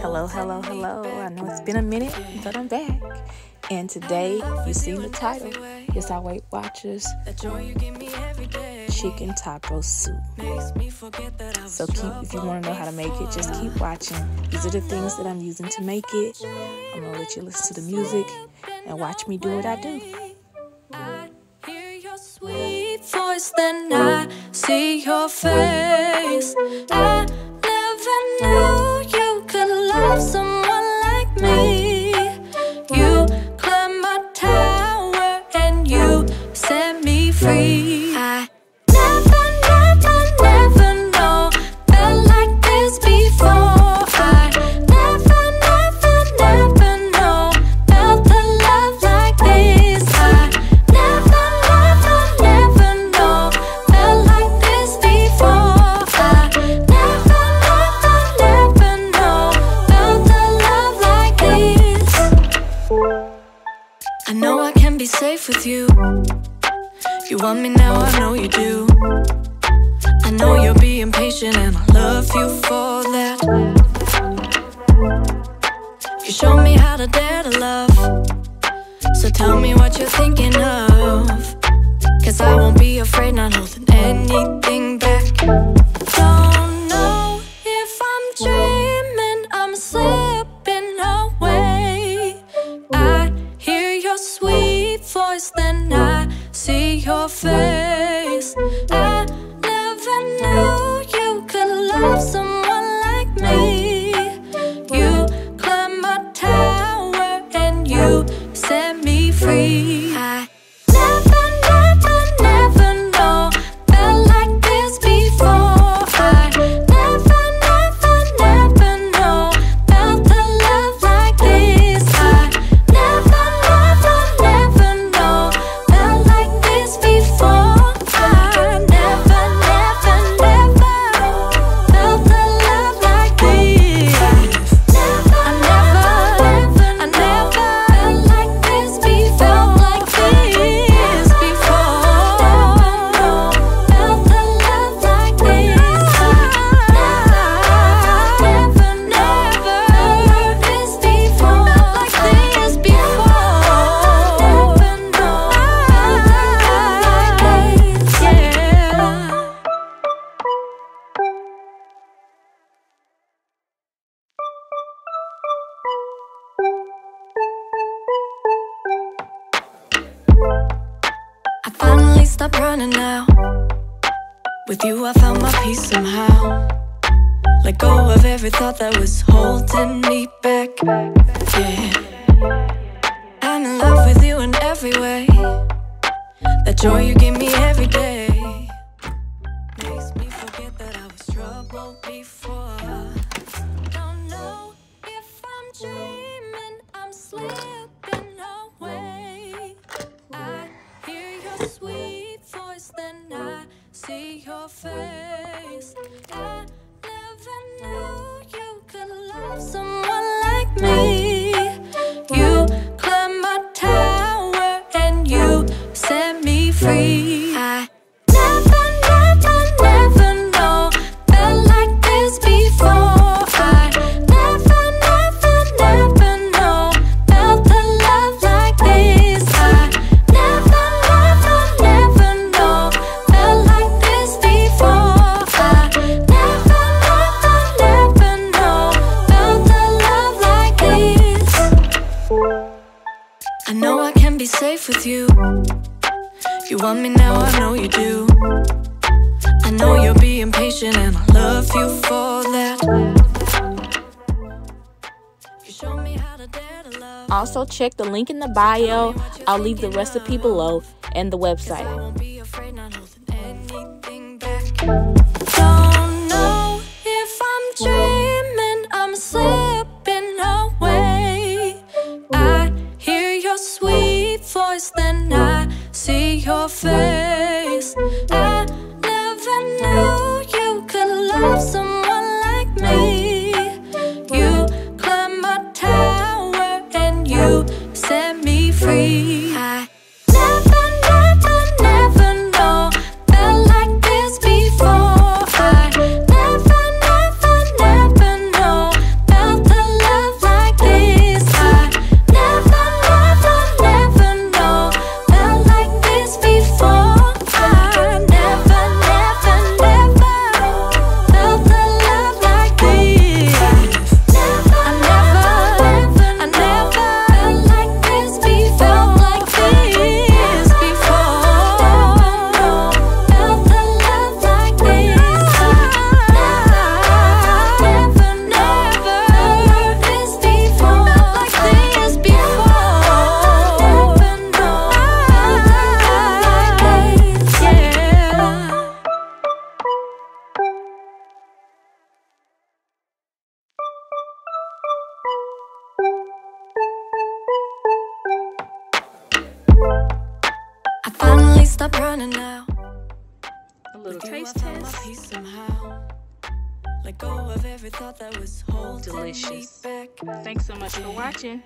Hello, hello, hello. I know it's been a minute, but I'm back. And today, you see the title. Yes, our Weight Watchers chicken taco soup. So keep if you want to know how to make it, just keep watching. These are the things that I'm using to make it. I'm gonna let you listen to the music and watch me do what I do. I hear your sweet voice, then I see your face. I want me now, I know you do. I know you're being patient, and I love you for that. You show me how to dare to love. So tell me what you're thinking of. Cause I won't be afraid, not holding anything back. Don't your. Stopped running now. With you, I found my peace somehow. Let go of every thought that was holding me back. Yeah. I'm in love with you in every way. That joy you give me every day see your face. You want me now, I know you do. I know you're being patient, and I love you for that. You show me how to dare to love. Also, check the link in the bio. I'll leave the recipe below and the website. Stopped running now. A little taste test. Let go of every thought that was holding Delicious. Thanks so much for watching.